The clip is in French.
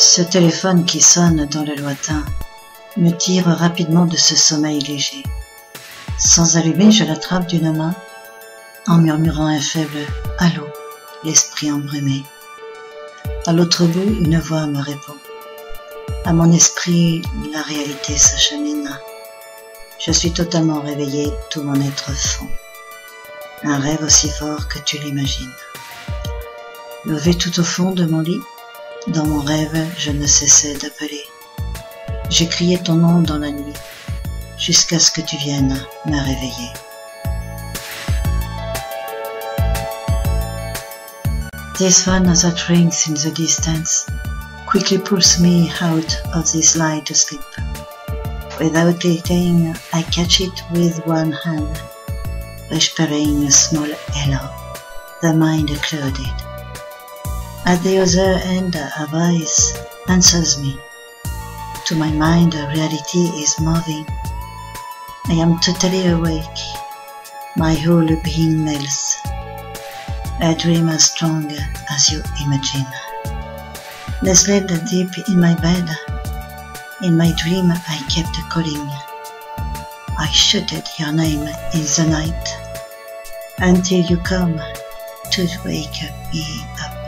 Ce téléphone qui sonne dans le lointain me tire rapidement de ce sommeil léger. Sans allumer, je l'attrape d'une main en murmurant un faible Allô, l'esprit embrumé. À l'autre bout, une voix me répond. À mon esprit, la réalité s'achemine. Je suis totalement réveillé, tout mon être fond. Un rêve aussi fort que tu l'imagines. Levé tout au fond de mon lit, dans mon rêve, je ne cessais d'appeler. J'ai crié ton nom dans la nuit, jusqu'à ce que tu viennes me réveiller. This phone that rings in the distance quickly pulls me out of this light to sleep. Without hesitating, I catch it with one hand, whispering a small hello, the mind clouded. At the other end, a voice answers me. To my mind, reality is moving. I am totally awake. My whole being melts. A dream as strong as you imagine. Nestled deep in my bed, in my dream I kept calling. I shouted your name in the night until you come to wake me up.